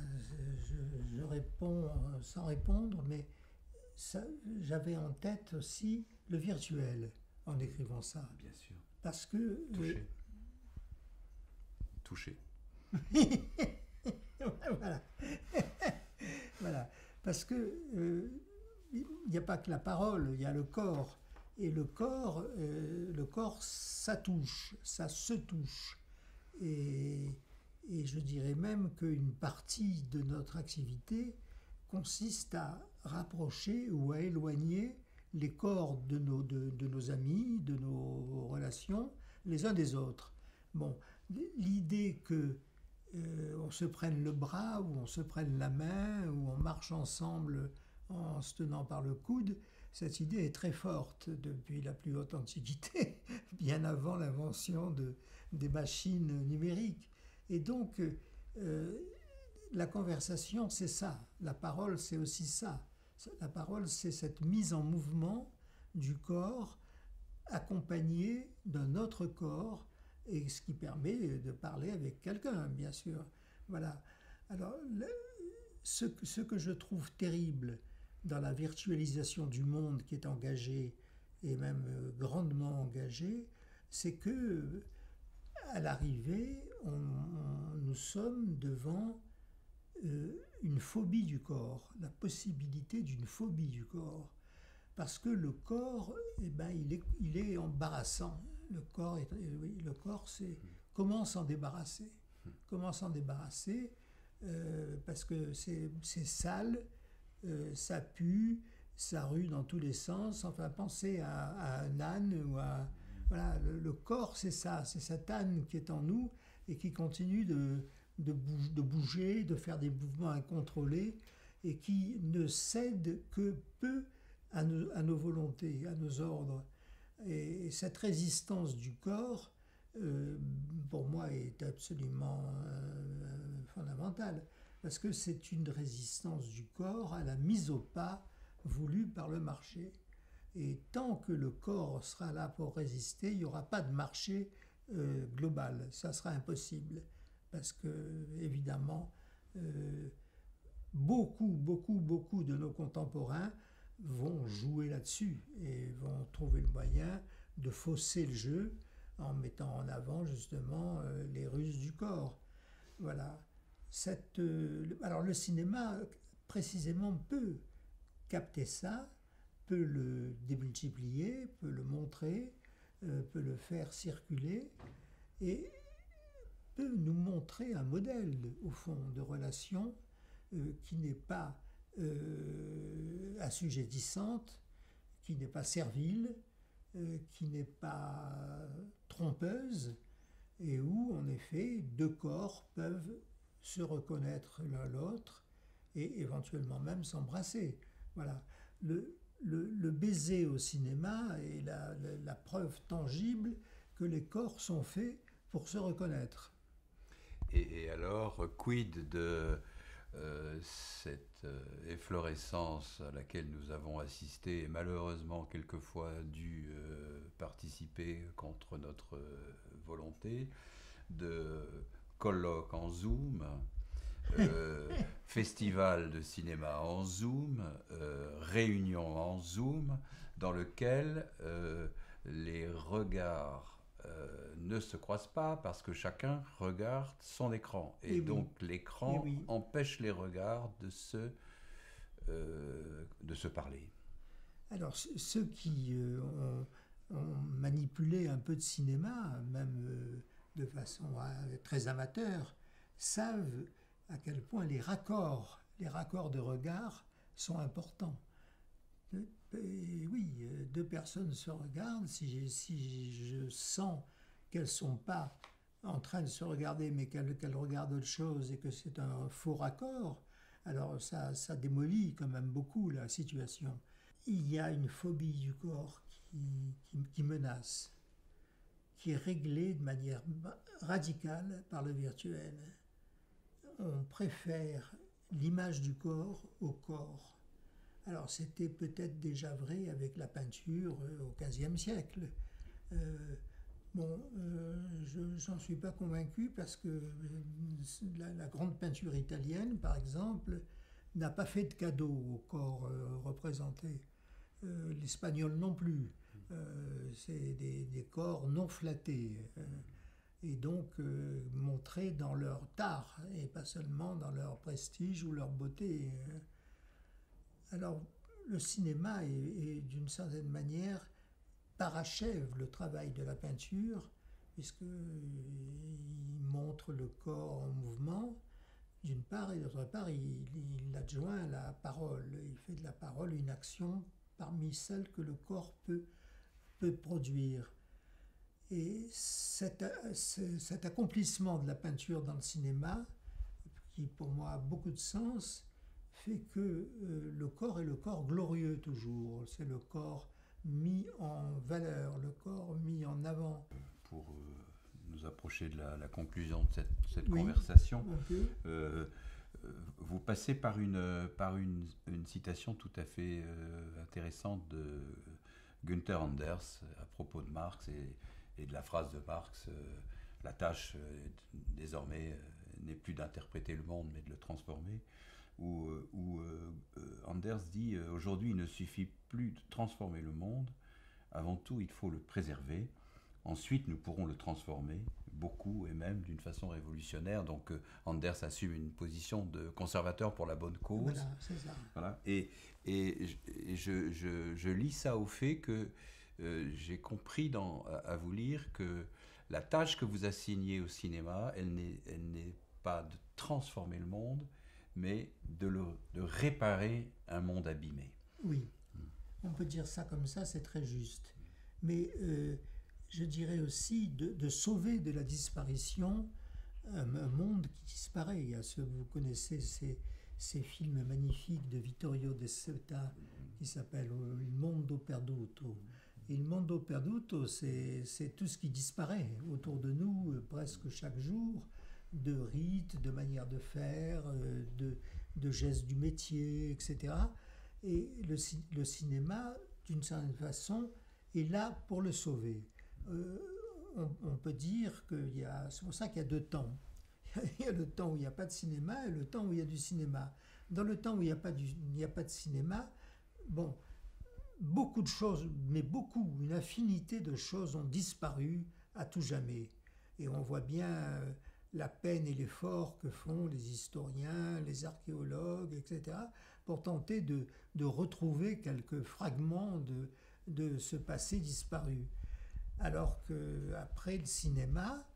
je, réponds sans répondre, mais j'avais en tête aussi le virtuel en écrivant ça. Bien sûr. Parce que. Toucher. voilà. voilà. Parce que euh, il n'y a pas que la parole, il y a le corps. Et le corps, euh, le corps, ça touche, ça se touche. Et, et je dirais même qu'une partie de notre activité consiste à rapprocher ou à éloigner les corps de nos, de, nos amis, de nos relations, les uns des autres. Bon, l'idée que euh, on se prenne le bras ou on se prenne la main ou on marche ensemble en se tenant par le coude, cette idée est très forte depuis la plus haute antiquité, bien avant l'invention de, des machines numériques. Et donc, euh, la conversation, c'est ça. La parole, c'est aussi ça. La parole, c'est cette mise en mouvement du corps accompagné d'un autre corps et ce qui permet de parler avec quelqu'un, bien sûr. Voilà. Alors, ce, que je trouve terrible dans la virtualisation du monde qui est engagée, et même euh, grandement engagée, c'est que à l'arrivée, nous sommes devant une phobie du corps, la possibilité d'une phobie du corps. Parce que le corps, eh ben, il, est, il est embarrassant. Le corps, est, oui, le corps c'est comment s'en débarrasser? Comment s'en débarrasser? Euh, Parce que c'est sale, euh, ça pue, ça rue dans tous les sens. Enfin, pensez à, à un âne ou à. Voilà, le, le corps, c'est ça, c'est cet âne qui est en nous et qui continue de, de, bouger, de faire des mouvements incontrôlés et qui ne cède que peu à nos, à nos volontés, à nos ordres. Et, cette résistance du corps, euh, pour moi, est absolument euh, fondamentale, parce que c'est une résistance du corps à la mise au pas voulue par le marché. Et tant que le corps sera là pour résister, il n'y aura pas de marché euh, global, ça sera impossible, parce que, évidemment, euh, beaucoup, beaucoup, beaucoup de nos contemporains vont jouer là-dessus et vont trouver le moyen de fausser le jeu en mettant en avant justement euh, les ruses du corps. Voilà. Cette, euh, alors le cinéma précisément peut capter ça, peut le démultiplier, peut le montrer, peut le faire circuler et peut nous montrer un modèle au fond de relation qui n'est pas euh, assujettissante, qui n'est pas servile, euh, qui n'est pas trompeuse, et où, en effet, deux corps peuvent se reconnaître l'un l'autre et éventuellement même s'embrasser. Voilà. Le, baiser au cinéma est la, preuve tangible que les corps sont faits pour se reconnaître. Et, et alors, quid de euh, cette euh, efflorescence à laquelle nous avons assisté et malheureusement quelquefois dû euh, participer contre notre volonté, de colloques en Zoom, euh, festival de cinéma en Zoom, réunion en Zoom, dans lequel les regards euh, ne se croisent pas parce que chacun regarde son écran. Et, et donc oui. l'écran oui. empêche les regards de se, euh, de se parler. Alors ceux qui euh, ont, ont, manipulé un peu de cinéma, même de façon très amateur, savent à quel point les raccords, les raccords de regard sont importants. Oui, euh, deux personnes se regardent. Si, je sens qu'elles ne sont pas en train de se regarder, mais qu'elles qu regardent autre chose et que c'est un faux raccord, alors ça, démolit quand même beaucoup la situation. Il y a une phobie du corps qui menace, qui est réglée de manière radicale par le virtuel. On préfère l'image du corps au corps alors c'était peut-être déjà vrai avec la peinture euh, au XVe siècle. Euh, bon, euh, je n'en suis pas convaincu parce que la, grande peinture italienne, par exemple, n'a pas fait de cadeau au corps représenté. L'espagnol non plus. C'est des, corps non flattés et donc euh, montrés dans leur tard et pas seulement dans leur prestige ou leur beauté. Alors, le cinéma est, d'une certaine manière parachève le travail de la peinture, puisqu'il montre le corps en mouvement, d'une part, et d'autre part, il, adjoint la parole. Il fait de la parole une action parmi celles que le corps peut, peut produire. Et cet, accomplissement de la peinture dans le cinéma, qui pour moi a beaucoup de sens, fait que euh, le corps est le corps glorieux toujours. C'est le corps mis en valeur, le corps mis en avant. Pour euh, nous approcher de la, conclusion de cette, cette conversation, euh, vous passez par une, par une, une citation tout à fait intéressante de Günther Anders à propos de Marx et, et de la phrase de Marx la tâche désormais n'est plus d'interpréter le monde mais de le transformer où, euh, euh, euh, Anders dit aujourd'hui il ne suffit plus de transformer le monde, avant tout il faut le préserver, ensuite nous pourrons le transformer beaucoup et même d'une façon révolutionnaire. Donc Anders assume une position de conservateur pour la bonne cause. Voilà, c'est ça. Voilà. Et, et, je, je, je, lis ça au fait que j'ai compris dans, à, vous lire que la tâche que vous assignez au cinéma, elle n'est pas de transformer le monde, mais de, le, de réparer un monde abîmé. Oui, on peut dire ça comme ça, c'est très juste. Mais euh, je dirais aussi de, de, sauver de la disparition un, monde qui disparaît. Il y a ce, vous connaissez ces, ces films magnifiques de Vittorio De Ceuta qui s'appellent euh, Il mondo perduto. Il mondo perduto, c'est tout ce qui disparaît autour de nous euh, presque chaque jour de rites, de manières de faire, euh, de, de gestes du métier, etc. Et le, cinéma, d'une certaine façon, est là pour le sauver. Euh, on, peut dire qu'il y a, c'est pour ça qu'il y a deux temps. Il y a le temps où il n'y a pas de cinéma et le temps où il y a du cinéma. Dans le temps où il n'y a, pas a pas de cinéma, bon, beaucoup de choses, mais beaucoup, une infinité de choses ont disparu à tout jamais. Et on voit bien euh, la peine et l'effort que font les historiens, les archéologues, etc., pour tenter de, retrouver quelques fragments de, ce passé disparu. Alors qu'après le cinéma,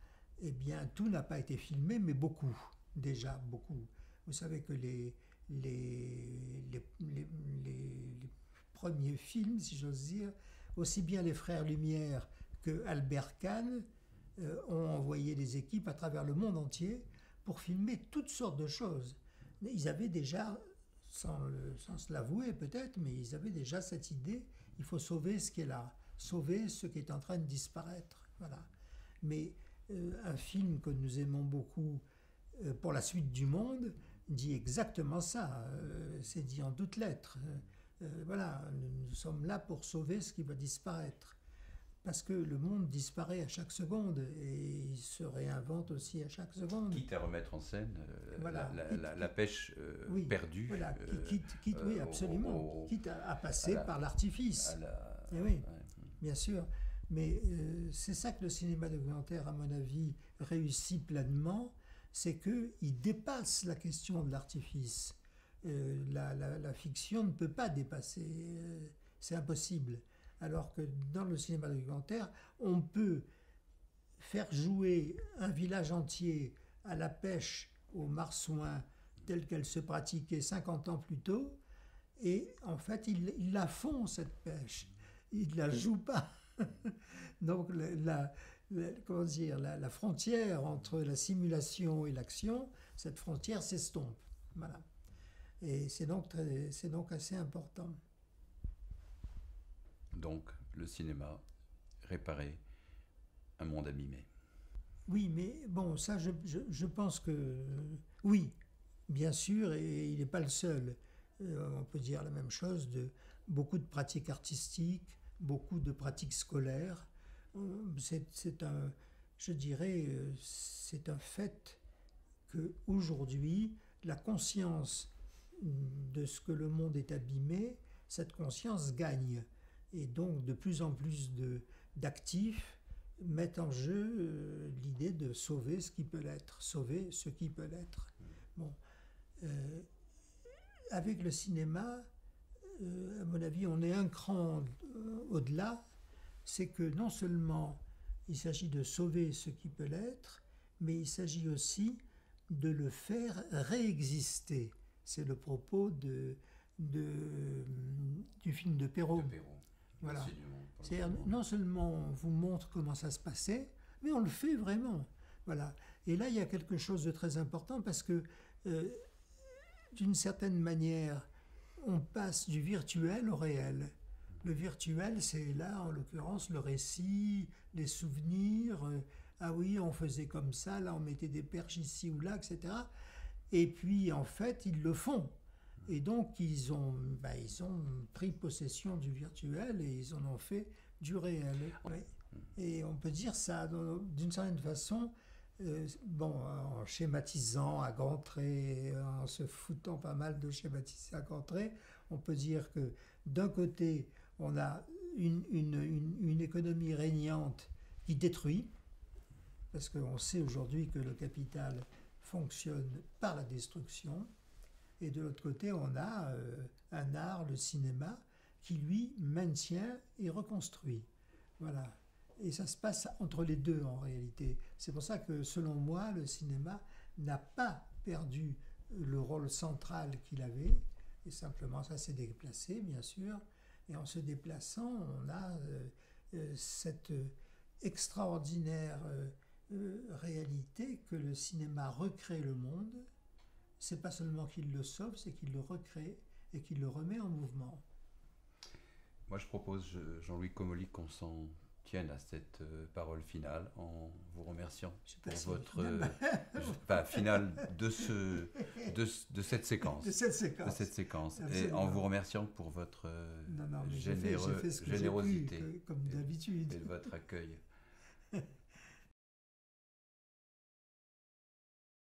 eh bien, tout n'a pas été filmé, mais beaucoup, déjà beaucoup. Vous savez que les, les, les, les premiers films, si j'ose dire, aussi bien les Frères Lumière que Albert Kahn, euh, ont envoyé des équipes à travers le monde entier pour filmer toutes sortes de choses. Ils avaient déjà, sans, se l'avouer peut-être, mais ils avaient déjà cette idée, il faut sauver ce qui est là, sauver ce qui est en train de disparaître. Voilà. Mais euh, un film que nous aimons beaucoup euh, pour la suite du monde dit exactement ça. C'est dit en toutes lettres. voilà, nous sommes là pour sauver ce qui va disparaître parce que le monde disparaît à chaque seconde et il se réinvente aussi à chaque seconde. Quitte à remettre en scène euh, la, pêche euh, perdue. Voilà, euh, quitte, quitte oui, absolument. quitte à, passer par l'artifice. Eh oui, bien sûr. Mais c'est ça que le cinéma documentaire, à mon avis, réussit pleinement, c'est qu'il dépasse la question de l'artifice. La, la, fiction ne peut pas dépasser, c'est impossible alors que dans le cinéma documentaire, on peut faire jouer un village entier à la pêche au marsouin telle qu'elle se pratiquait 50 ans plus tôt, et en fait, ils, la font, cette pêche. Ils ne la jouent pas. Donc, la, comment dire, la, frontière entre la simulation et l'action, cette frontière s'estompe. Voilà. Et c'est donc, c'est donc assez important donc le cinéma réparer un monde abîmé. Oui, mais bon, ça, je, pense que oui, bien sûr, et il n'est pas le seul. Euh, on peut dire la même chose de beaucoup de pratiques artistiques, beaucoup de pratiques scolaires. Euh, c'est un, je dirais, euh, c'est un fait que aujourd'hui, la conscience de ce que le monde est abîmé, cette conscience gagne. Et donc de plus en plus d'actifs mettent en jeu euh, l'idée de sauver ce qui peut l'être, sauver ce qui peut l'être. Bon, euh, avec le cinéma, euh, à mon avis, on est un cran au-delà, c'est que non seulement il s'agit de sauver ce qui peut l'être, mais il s'agit aussi de le faire réexister. C'est le propos de, de, du film de Perrault. De Perrault. Voilà. Cerveau. non seulement on vous montre comment ça se passait, mais on le fait vraiment. Voilà. Et là, il y a quelque chose de très important parce que, euh, d'une certaine manière, on passe du virtuel au réel. Le virtuel, c'est là, en l'occurrence, le récit, les souvenirs. euh, ah oui, on faisait comme ça, là, on mettait des perches ici ou là, etc. Et puis, en fait, ils le font. Et donc, ils ont, bah, ils ont pris possession du virtuel et ils en ont fait du réel. Ouais. Et on peut dire ça d'une certaine façon, euh, bon, en schématisant à grands traits, en se foutant pas mal de schématiser à grands traits, on peut dire que d'un côté, on a une, une- une- une économie régnante qui détruit, parce qu'on sait aujourd'hui que le capital fonctionne par la destruction, et de l'autre côté, on a euh, un art, le cinéma, qui lui maintient et reconstruit. Voilà. Et ça se passe entre les deux en réalité. C'est pour ça que selon moi, le cinéma n'a pas perdu le rôle central qu'il avait. Et simplement, ça s'est déplacé, bien sûr. Et en se déplaçant, on a euh, euh, cette extraordinaire réalité que le cinéma recrée le monde. C'est pas seulement qu'il le sauve, c'est qu'il le recrée et qu'il le remet en mouvement. Moi, je propose, je- Jean-Louis Comolli, qu'on s'en tienne à cette euh, parole finale en vous remerciant pour votre euh, finale de, ce, de, ce- de cette séquence. de cette de séquence. cette séquence. Et en vous remerciant pour votre euh, Non, non, fait, fait pu, générosité que- comme et- d'habitude. et de votre accueil.